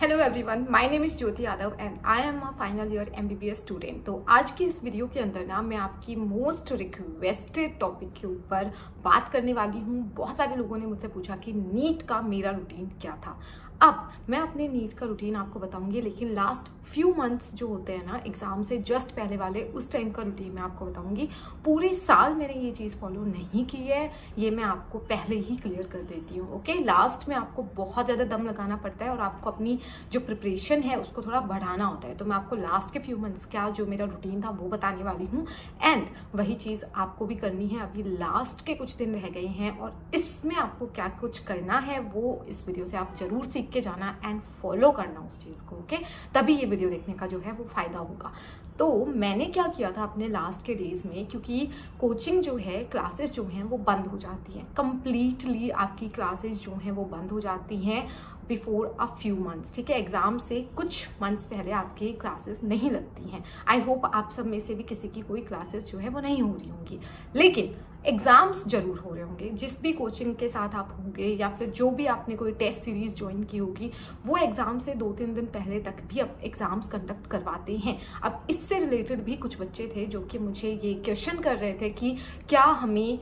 Hello everyone my name is Jyoti Yadav and I am a final year MBBS student तो आज की इस video के अंदर ना मैं आपकी मोस्ट रिक्वेस्टेड टॉपिक के ऊपर बात करने वाली हूँ। बहुत सारे लोगों ने मुझसे पूछा कि नीट का मेरा रूटीन क्या था। अब मैं अपने नीट का रूटीन आपको बताऊँगी, लेकिन लास्ट फ्यू मंथ्स जो होते हैं ना एग्ज़ाम से जस्ट पहले वाले, उस टाइम का रूटीन मैं आपको बताऊँगी। पूरे साल मैंने ये चीज़ फॉलो नहीं की है, ये मैं आपको पहले ही क्लियर कर देती हूँ ओके लास्ट में आपको बहुत ज़्यादा दम लगाना पड़ता है और आपको अपनी जो प्रिपरेशन है, उसको थोड़ा बढ़ाना होता है। तो मैं आपको लास्ट के फ्यू मंथ्स का जो मेरा रूटीन था, वो बताने वाली हूँ। एंड वही चीज़ आपको भी करनी है, अभी लास्ट के कुछ दिन रह गए हैं और इसमें आपको क्या कुछ करना है, वो इस वीडियो से आप ज़रूर सीख के जाना एंड फॉलो करना उस चीज़ को ओके तभी ये वीडियो देखने का जो है वो फ़ायदा होगा। तो मैंने क्या किया था अपने लास्ट के डेज़ में, क्योंकि कोचिंग जो है क्लासेस जो हैं वो बंद हो जाती हैं। कम्प्लीटली आपकी क्लासेस जो हैं वो बंद हो जाती हैं। बिफोर अ फ्यू मंथ्स ठीक है? एग्ज़ाम से कुछ मंथ्स पहले आपकी क्लासेस नहीं लगती हैं। आई होप आप सब में से भी किसी की कोई क्लासेस जो है वो नहीं हो रही होंगी। लेकिन एग्ज़ाम्स ज़रूर हो रहे होंगे। जिस भी कोचिंग के साथ आप होंगे या फिर जो भी आपने कोई टेस्ट सीरीज़ ज्वाइन की होगी, वो एग्ज़ाम से दो तीन दिन पहले तक भी अब एग्ज़ाम्स कंडक्ट करवाते हैं। अब इससे रिलेटेड भी कुछ बच्चे थे जो कि मुझे ये क्वेश्चन कर रहे थे कि क्या हमें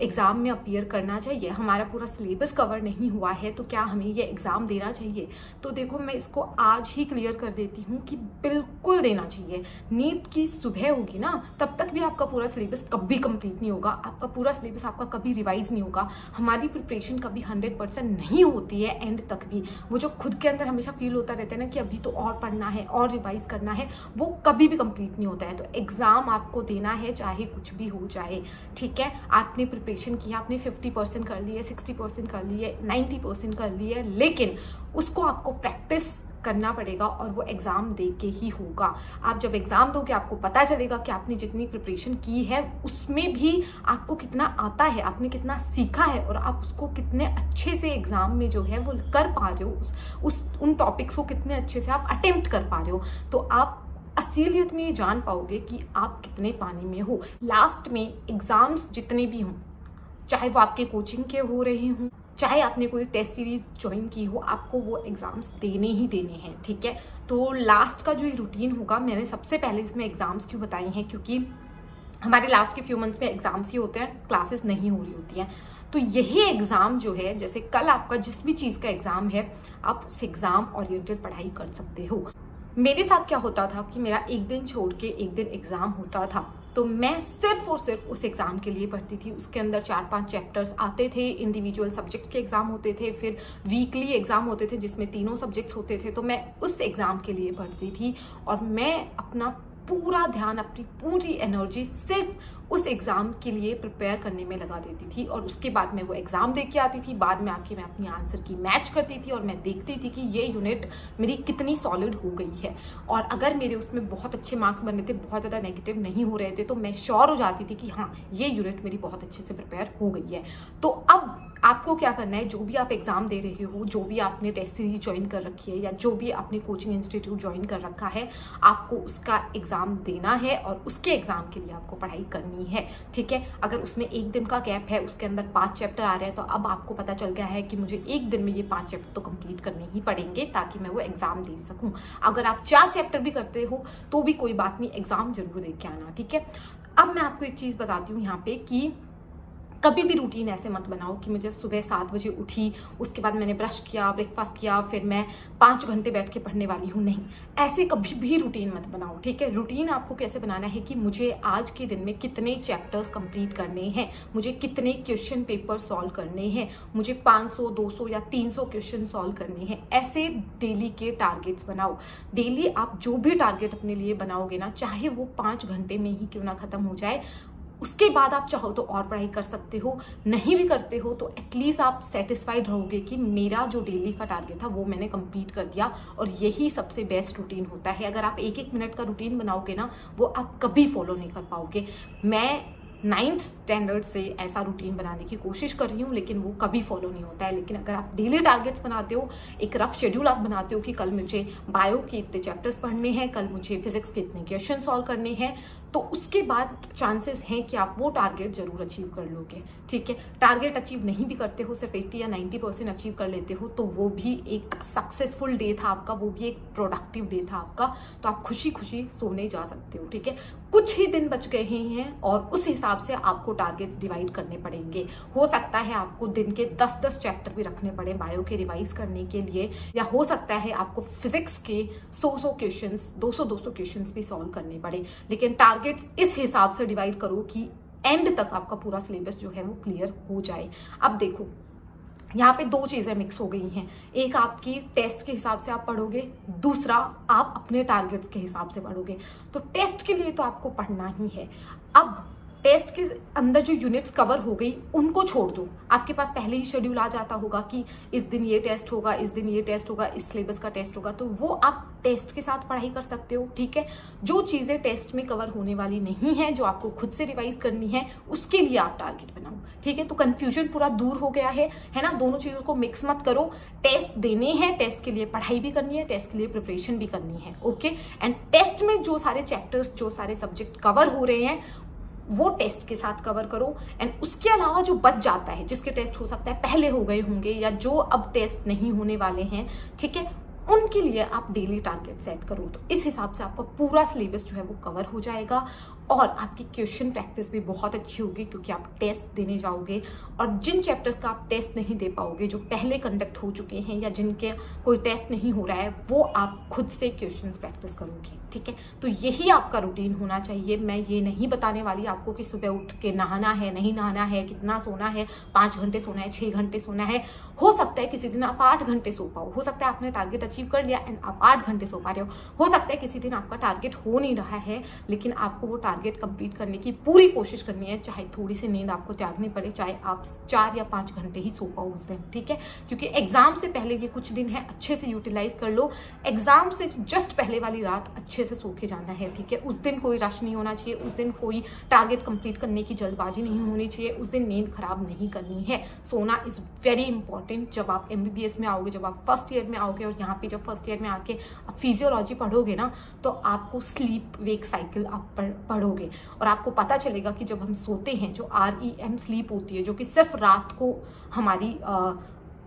एग्ज़ाम में अपियर करना चाहिए। हमारा पूरा सिलेबस कवर नहीं हुआ है तो क्या हमें ये एग्ज़ाम देना चाहिए? तो देखो, मैं इसको आज ही क्लियर कर देती हूँ कि बिल्कुल देना चाहिए। नीट की सुबह होगी ना, तब तक भी आपका पूरा सिलेबस कभी कंप्लीट नहीं होगा। आपका पूरा सिलेबस आपका कभी रिवाइज नहीं होगा। हमारी प्रिपरेशन कभी हंड्रेड परसेंट नहीं होती है एंड तक भी। वो जो खुद के अंदर हमेशा फील होता रहता है ना कि अभी तो और पढ़ना है, और रिवाइज करना है, वो कभी भी कंप्लीट नहीं होता है। तो एग्ज़ाम आपको देना है, चाहे कुछ भी हो जाए। ठीक है? आपने प्रिपरेशन किया आपने 50 परसेंट कर ली है 60 परसेंट कर ली है 90 परसेंट कर ली है लेकिन उसको आपको प्रैक्टिस करना पड़ेगा और वो एग्ज़ाम दे के ही होगा। आप जब एग्ज़ाम दोगे आपको पता चलेगा कि आपने जितनी प्रिपरेशन की है उसमें भी आपको कितना आता है आपने कितना सीखा है और आप उसको कितने अच्छे से एग्ज़ाम में जो है वो कर पा रहे हो उस, उस उन टॉपिक्स को कितने अच्छे से आप अटेम्प्ट कर पा रहे हो। तो आप असलियत में ये जान पाओगे कि आप कितने पानी में हो। लास्ट में एग्ज़ाम्स जितने भी हों चाहे वो आपके कोचिंग के हो रहे हों, चाहे आपने कोई टेस्ट सीरीज़ ज्वाइन की हो, आपको वो एग्ज़ाम्स देने ही देने हैं, ठीक है? तो लास्ट का जो ये रूटीन होगा, मैंने सबसे पहले इसमें एग्ज़ाम्स क्यों बताई हैं? क्योंकि हमारे लास्ट के फ्यू मंथ्स में एग्ज़ाम्स ही होते हैं क्लासेस नहीं हो रही होती हैं। तो यही एग्ज़ाम जो है, जैसे कल आपका जिस भी चीज़ का एग्ज़ाम है, आप उस एग्ज़ाम ओरिएंटेड पढ़ाई कर सकते हो। मेरे साथ क्या होता था कि मेरा एक दिन छोड़ के एक दिन एग्ज़ाम होता था। तो मैं सिर्फ़ और सिर्फ़ उस एग्ज़ाम के लिए पढ़ती थी। उसके अंदर चार पाँच चैप्टर्स आते थे इंडिविजुअल सब्जेक्ट के एग्ज़ाम होते थे, फिर वीकली एग्ज़ाम होते थे जिसमें तीनों सब्जेक्ट्स होते थे तो मैं उस एग्ज़ाम के लिए पढ़ती थी। और मैं अपना पूरा ध्यान अपनी पूरी एनर्जी सिर्फ़ उस एग्ज़ाम के लिए प्रिपेयर करने में लगा देती थी और उसके बाद मैं वो एग्ज़ाम दे के आती थी। बाद में आके मैं अपनी आंसर की मैच करती थी और मैं देखती थी कि ये यूनिट मेरी कितनी सॉलिड हो गई है। और अगर मेरे उसमें बहुत अच्छे मार्क्स बन रहे थे, बहुत ज़्यादा नेगेटिव नहीं हो रहे थे तो मैं श्योर हो जाती थी कि हाँ ये यूनिट मेरी बहुत अच्छे से प्रिपेयर हो गई है। तो अब आपको क्या करना है? जो भी आप एग्ज़ाम दे रहे हो, जो भी आपने टेस्ट सीरीज़ ज्वाइन कर रखी है या जो भी आपने कोचिंग इंस्टीट्यूट ज्वाइन कर रखा है, आपको उसका एग्ज़ाम देना है और उसके एग्ज़ाम के लिए आपको पढ़ाई करनी है। ठीक है? अगर उसमें एक दिन का गैप है, उसके अंदर पाँच चैप्टर आ रहे हैं तो अब आपको पता चल गया है कि मुझे एक दिन में ये पाँच चैप्टर तो कंप्लीट करने ही पड़ेंगे ताकि मैं वो एग्ज़ाम दे सकूँ। अगर आप चार चैप्टर भी करते हो तो भी कोई बात नहीं एग्ज़ाम ज़रूर दे के आना। ठीक है? अब मैं आपको एक चीज़ बताती हूँ यहाँ पे कि कभी भी रूटीन ऐसे मत बनाओ कि मुझे सुबह सात बजे उठी, उसके बाद मैंने ब्रश किया ब्रेकफास्ट किया, फिर मैं पाँच घंटे बैठ के पढ़ने वाली हूँ। नहीं, ऐसे कभी भी रूटीन मत बनाओ, ठीक है? रूटीन आपको कैसे बनाना है कि मुझे आज के दिन में कितने चैप्टर्स कंप्लीट करने हैं, मुझे कितने क्वेश्चन पेपर सॉल्व करने हैं, मुझे 500 200 या 300 क्वेश्चन सॉल्व करने हैं। ऐसे डेली के टारगेट्स बनाओ। डेली आप जो भी टारगेट अपने लिए बनाओगे ना, चाहे वो पाँच घंटे में ही क्यों ना खत्म हो जाए उसके बाद आप चाहो तो और पढ़ाई कर सकते हो, नहीं भी करते हो तो एटलीस्ट आप सेटिस्फाइड रहोगे कि मेरा जो डेली का टारगेट था, वो मैंने कंप्लीट कर दिया और यही सबसे बेस्ट रूटीन होता है। अगर आप एक एक मिनट का रूटीन बनाओगे ना, वो आप कभी फॉलो नहीं कर पाओगे। मैं नाइन्थ स्टैंडर्ड से ऐसा रूटीन बनाने की कोशिश कर रही हूँ, लेकिन वो कभी फॉलो नहीं होता है। लेकिन अगर आप डेली टारगेट्स बनाते हो, एक रफ शेड्यूल आप बनाते हो कि कल मुझे बायो के इतने चैप्टर्स पढ़ने हैं, कल मुझे फिजिक्स के इतने क्वेश्चन सॉल्व करने हैं तो उसके बाद चांसेस हैं कि आप वो टारगेट ज़रूर अचीव कर लोगे, ठीक है? टारगेट अचीव नहीं भी करते हो, सिर्फ़ एट्टी या नाइन्टी परसेंट अचीव कर लेते हो तो वो भी एक सक्सेसफुल डे था आपका, वो भी एक प्रोडक्टिव डे था आपका तो आप खुशी खुशी सोने जा सकते हो, ठीक है? कुछ ही दिन बच गए हैं और उस हिसाब से आपको टारगेट्स डिवाइड करने पड़ेंगे। हो सकता है आपको दिन के दस दस चैप्टर भी रखने पड़े बायो के रिवाइज करने के लिए, या हो सकता है आपको फिजिक्स के सौ सौ क्वेश्चन दो सौ दो सौ क्वेश्चन भी सॉल्व करने पड़े, लेकिन टारगेट्स इस हिसाब से डिवाइड करो कि एंड तक आपका पूरा सिलेबस जो है वो क्लियर हो जाए। अब देखो, यहाँ पे दो चीज़ें मिक्स हो गई हैं। एक आपकी टेस्ट के हिसाब से आप पढ़ोगे, दूसरा आप अपने टारगेट्स के हिसाब से पढ़ोगे। तो टेस्ट के लिए तो आपको पढ़ना ही है। अब टेस्ट के अंदर जो यूनिट्स कवर हो गई, उनको छोड़ दो। आपके पास पहले ही शेड्यूल आ जाता होगा कि इस दिन ये टेस्ट होगा, इस दिन ये टेस्ट होगा, इस सिलेबस का टेस्ट होगा तो वो आप टेस्ट के साथ पढ़ाई कर सकते हो, ठीक है? जो चीज़ें टेस्ट में कवर होने वाली नहीं है, जो आपको खुद से रिवाइज करनी है, उसके लिए आप टारगेट बनाओ, ठीक है? तो कन्फ्यूज़न पूरा दूर हो गया है है ना? दोनों चीज़ों को मिक्स मत करो। टेस्ट देने हैं टेस्ट के लिए पढ़ाई भी करनी है टेस्ट के लिए प्रिपरेशन भी करनी है ओके एंड टेस्ट में जो सारे चैप्टर्स जो सारे सब्जेक्ट कवर हो रहे हैं वो टेस्ट के साथ कवर करो एंड उसके अलावा जो बच जाता है, जिसके टेस्ट हो सकता है पहले हो गए होंगे या जो अब टेस्ट नहीं होने वाले हैं, ठीक है, उनके लिए आप डेली टारगेट सेट करो। तो इस हिसाब से आपका पूरा सिलेबस जो है वो कवर हो जाएगा और आपकी क्वेश्चन प्रैक्टिस भी बहुत अच्छी होगी क्योंकि आप टेस्ट देने जाओगे और जिन चैप्टर्स का आप टेस्ट नहीं दे पाओगे, जो पहले कंडक्ट हो चुके हैं या जिनके कोई टेस्ट नहीं हो रहा है, वो आप खुद से क्वेश्चन प्रैक्टिस करोगे, ठीक है? तो यही आपका रूटीन होना चाहिए। मैं ये नहीं बताने वाली आपको कि सुबह उठ के नहाना है, नहीं नहाना है, कितना सोना है, पाँच घंटे सोना है छः घंटे सोना है। हो सकता है किसी दिन आप आठ घंटे सो पाओ। हो सकता है आपने टारगेट अचीव कर लिया एंड आप आठ घंटे सो पा रहे हो। सकता है किसी दिन आपका टारगेट हो नहीं रहा है, लेकिन आपको वो कंप्लीट करने की पूरी कोशिश करनी है, चाहे थोड़ी सी नींद आपको त्यागनी पड़े, चाहे आप चार या पाँच घंटे ही सो पाओ उस दिन, ठीक है? क्योंकि एग्ज़ाम से पहले ये कुछ दिन है, अच्छे से यूटिलाइज कर लो। एग्ज़ाम से जस्ट पहले वाली रात अच्छे से सो के जाना है, ठीक है? उस दिन कोई रश नहीं होना चाहिए, उस दिन कोई टारगेट कंप्लीट करने की जल्दबाजी नहीं होनी चाहिए, उस दिन नींद खराब नहीं करनी है। सोना इज़ वेरी इंपॉर्टेंट जब आप एम में आओगे, जब आप फ़र्स्ट ईयर में आओगे और यहाँ पे जब फ़र्स्ट ईयर में आके आप फिजियोलॉजी पढ़ोगे ना तो आपको स्लीप वेक साइकिल आप पढ़ोगे और आपको पता चलेगा कि जब हम सोते हैं, जो आर ई एम स्लीप होती है, जो कि सिर्फ़ रात को हमारी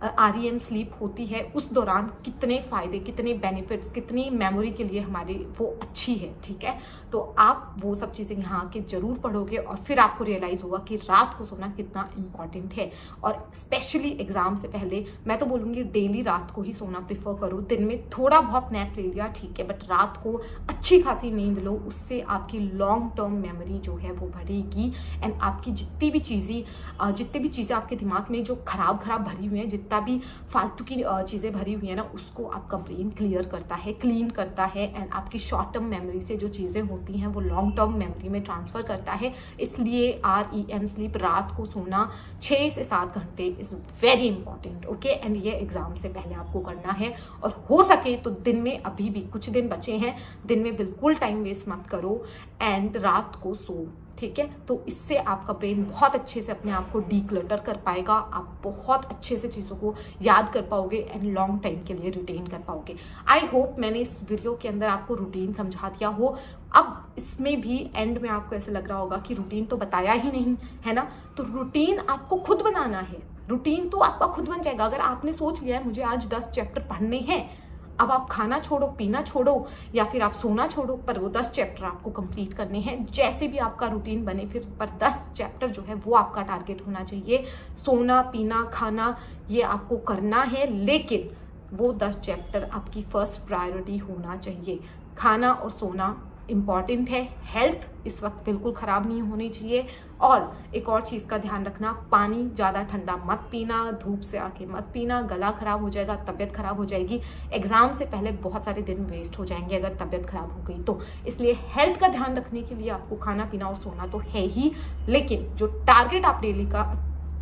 आर ई स्लीप होती है, उस दौरान कितने फ़ायदे, कितने बेनिफिट्स कितनी मेमोरी के लिए हमारी वो अच्छी है, ठीक है? तो आप वो सब चीज़ें यहाँ आके ज़रूर पढ़ोगे और फिर आपको रियलाइज़ होगा कि रात को सोना कितना इंपॉर्टेंट है। और स्पेशली एग्ज़ाम से पहले मैं तो बोलूँगी डेली रात को ही सोना प्रिफर करो। दिन में थोड़ा बहुत नैप ले लिया, ठीक है बट रात को अच्छी खासी नींद लो, उससे आपकी लॉन्ग टर्म मेमोरी जो है वो बढ़ेगी। एंड आपकी जितनी भी चीज़ें जितनी भी चीज़ें आपके दिमाग में जो खराब खराब भरी हुई हैं भी फालतू की चीज़ें भरी हुई है ना, उसको आपका ब्रेन क्लियर करता है क्लीन करता है एंड आपकी शॉर्ट टर्म मेमोरी से जो चीज़ें होती हैं, वो लॉन्ग टर्म मेमोरी में ट्रांसफ़र करता है। इसलिए आर ई एम स्लीप रात को सोना छः से सात घंटे is very important okay and ये एग्ज़ाम से पहले आपको करना है। और हो सके तो दिन में अभी भी कुछ दिन बचे हैं। दिन में बिल्कुल टाइम वेस्ट मत करो। एंड रात को सो। ठीक है? तो इससे आपका ब्रेन बहुत अच्छे से अपने आप को डीक्लटर कर पाएगा। आप बहुत अच्छे से चीज़ों को याद कर पाओगे एंड लॉन्ग टाइम के लिए रिटेन कर पाओगे। आई होप मैंने इस वीडियो के अंदर आपको रूटीन समझा दिया हो। अब इसमें भी एंड में आपको ऐसे लग रहा होगा कि रूटीन तो बताया ही नहीं, है ना? तो रूटीन आपको खुद बनाना है। रूटीन तो आपका खुद बन जाएगा। अगर आपने सोच लिया है, मुझे आज दस चैप्टर पढ़ने हैं अब आप खाना छोड़ो, पीना छोड़ो, या फिर आप सोना छोड़ो, पर वो दस चैप्टर आपको कंप्लीट करने हैं। जैसे भी आपका रूटीन बने, फिर पर दस चैप्टर जो है, वो आपका टारगेट होना चाहिए। सोना, पीना, खाना, ये आपको करना है, लेकिन वो दस चैप्टर आपकी फ़र्स्ट प्रायोरिटी होना चाहिए। खाना और सोना इंपॉर्टेंट है। हेल्थ इस वक्त बिल्कुल ख़राब नहीं होनी चाहिए। और एक और चीज़ का ध्यान रखना, पानी ज़्यादा ठंडा मत पीना, धूप से आके मत पीना, गला ख़राब हो जाएगा, तबीयत ख़राब हो जाएगी। एग्ज़ाम से पहले बहुत सारे दिन वेस्ट हो जाएँगे अगर तबीयत ख़राब हो गई तो। इसलिए हेल्थ का ध्यान रखने के लिए आपको खाना पीना और सोना तो है ही। लेकिन जो टारगेट आप डेली का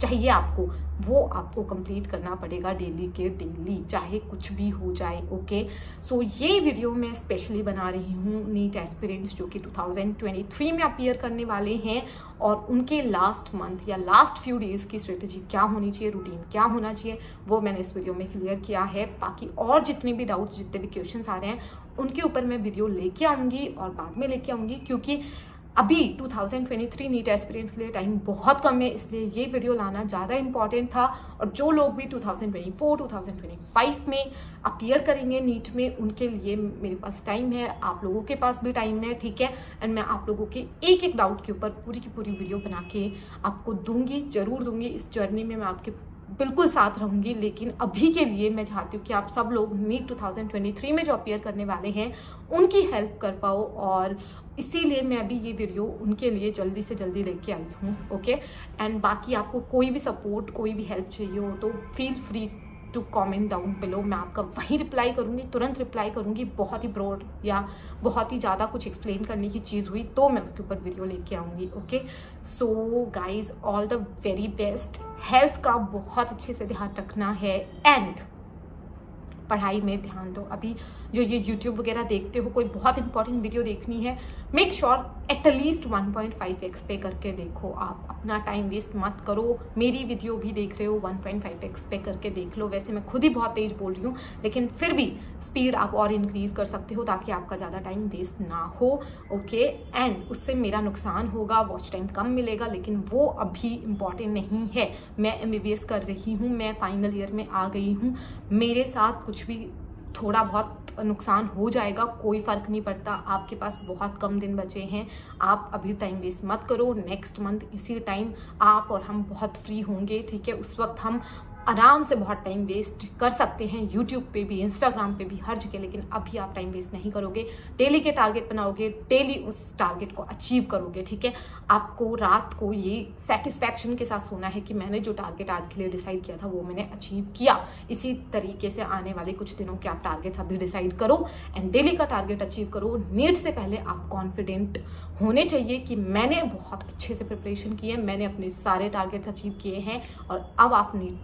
चाहिए आपको वो आपको कंप्लीट करना पड़ेगा डेली के डेली चाहे कुछ भी हो जाए ओके सो so, ये वीडियो मैं स्पेशली बना रही हूँ नीट एस्पिरेंट्स जो कि 2023 में अपियर करने वाले हैं और उनके लास्ट मंथ या लास्ट फ्यू डेज़ की स्ट्रेटेजी क्या होनी चाहिए रूटीन क्या होना चाहिए वो मैंने इस वीडियो में क्लियर किया है। बाकी और जितने भी डाउट्स जितने भी क्वेश्चन आ रहे हैं उनके ऊपर मैं वीडियो लेके आऊँगी और बाद में लेके आऊँगी क्योंकि अभी 2023 नीट एक्सपीरियंस के लिए टाइम बहुत कम है, इसलिए ये वीडियो लाना ज़्यादा इंपॉर्टेंट था और जो लोग भी 2024 2025 में अपियर करेंगे नीट में, उनके लिए मेरे पास टाइम है, आप लोगों के पास भी टाइम है, ठीक है? एंड मैं आप लोगों के एक एक डाउट के ऊपर पूरी की पूरी वीडियो बना के आपको दूँगी, ज़रूर दूँगी। इस जर्नी में मैं आपके बिल्कुल साथ रहूँगी, लेकिन अभी के लिए मैं चाहती हूँ कि आप सब लोग नीट 2023 में जो अपियर करने वाले हैं, उनकी हेल्प कर पाओ और इसीलिए मैं अभी ये वीडियो उनके लिए जल्दी से जल्दी लेके आई हूँ ओके एंड बाकी आपको कोई भी सपोर्ट कोई भी हेल्प चाहिए हो तो feel free to comment down below मैं आपका वहीं रिप्लाई करूँगी, तुरंत रिप्लाई करूँगी, बहुत ही ब्रॉड या बहुत ही ज़्यादा कुछ एक्सप्लेन करने की चीज़ हुई तो मैं उसके ऊपर वीडियो लेके आऊँगी okay so guys all the very best health का बहुत अच्छे से ध्यान रखना है. एंड पढ़ाई में ध्यान दो। अभी जो ये यूट्यूब वगैरह देखते हो, कोई बहुत इंपॉर्टेंट वीडियो देखनी है मेक श्योर एटलीस्ट 1.5 एक्स पे करके देखो। आप अपना टाइम वेस्ट मत करो। मेरी वीडियो भी देख रहे हो 1.5 एक्स पे करके देख लो। वैसे मैं खुद ही बहुत तेज बोल रही हूँ, लेकिन फिर भी स्पीड आप और इंक्रीज कर सकते हो ताकि आपका ज़्यादा टाइम वेस्ट ना हो। ओके एंड उससे मेरा नुकसान होगा वॉच टाइम कम मिलेगा, लेकिन वो अभी इंपॉर्टेंट नहीं है। मैं एमबीबीएस कर रही हूँ, मैं फाइनल ईयर में आ गई हूँ। मेरे साथ कुछ भी थोड़ा बहुत नुकसान हो जाएगा, कोई फ़र्क नहीं पड़ता। आपके पास बहुत कम दिन बचे हैं। आप अभी टाइम वेस्ट मत करो। नेक्स्ट मंथ इसी टाइम आप और हम बहुत फ्री होंगे, ठीक है? उस वक्त हम आराम से बहुत टाइम वेस्ट कर सकते हैं यूट्यूब पे भी इंस्टाग्राम पे भी, हर जगह, लेकिन अभी आप टाइम वेस्ट नहीं करोगे। डेली के टारगेट बनाओगे डेली उस टारगेट को अचीव करोगे, ठीक है? आपको रात को ये सेटिस्फैक्शन के साथ सोना है कि मैंने जो टारगेट आज के लिए डिसाइड किया था, वो मैंने अचीव किया। इसी तरीके से आने वाले कुछ दिनों के आप टारगेट्स अभी डिसाइड करो एंड डेली का टारगेट अचीव करो। नीड से पहले आप कॉन्फिडेंट होने चाहिए कि मैंने बहुत अच्छे से प्रिपरेशन की है, मैंने अपने सारे टारगेट्स अचीव किए हैं और अब आप नीड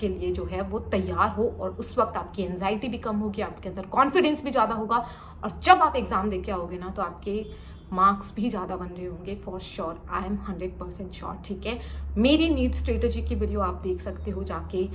के लिए जो है वो तैयार हो और उस वक्त आपकी एनजाइटी भी कम होगी, आपके अंदर कॉन्फिडेंस भी ज़्यादा होगा और जब आप एग्ज़ाम दे के आओगे ना तो आपके मार्क्स भी ज़्यादा बन रहे होंगे for sure I am hundred percent sure ठीक है? मेरी नीड स्ट्रेटजी की वीडियो आप देख सकते हो जाके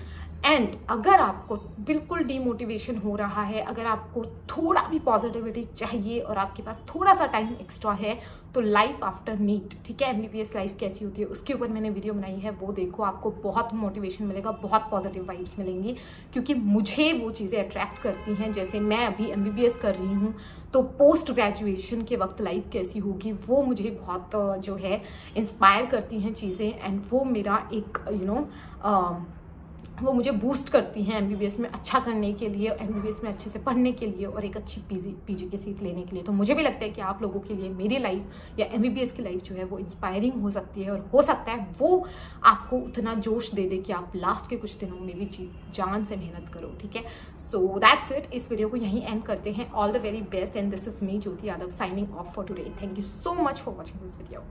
एंड अगर आपको बिल्कुल डीमोटिवेशन हो रहा है अगर आपको थोड़ा भी पॉजिटिविटी चाहिए और आपके पास थोड़ा सा टाइम एक्स्ट्रा है तो लाइफ आफ्टर नीट ठीक है? एमबीबीएस लाइफ कैसी होती है उसके ऊपर मैंने वीडियो बनाई है वो देखो आपको बहुत मोटिवेशन मिलेगा बहुत पॉजिटिव वाइब्स मिलेंगी क्योंकि मुझे वो चीज़ें अट्रैक्ट करती हैं जैसे मैं अभी एमबीबीएस कर रही हूँ तो पोस्ट ग्रेजुएशन के वक्त लाइफ कैसी होगी वो मुझे बहुत जो है इंस्पायर करती हैं चीज़ें एंड वो मेरा एक यू you नो know, वो मुझे बूस्ट करती हैं एमबीबीएस में अच्छा करने के लिए एमबीबीएस में अच्छे से पढ़ने के लिए और एक अच्छी पीजी पीजी की सीट लेने के लिए। तो मुझे भी लगता है कि आप लोगों के लिए मेरी लाइफ या एमबीबीएस की लाइफ जो है वो इंस्पायरिंग हो सकती है और हो सकता है वो आपको उतना जोश दे दे कि आप लास्ट के कुछ दिनों में भी जान से मेहनत करो, ठीक है? सो दैट्स इट इस वीडियो को यहीं एंड करते हैं. All the very best and this is me Jyoti Yadav signing off for today thank you so much for watching this video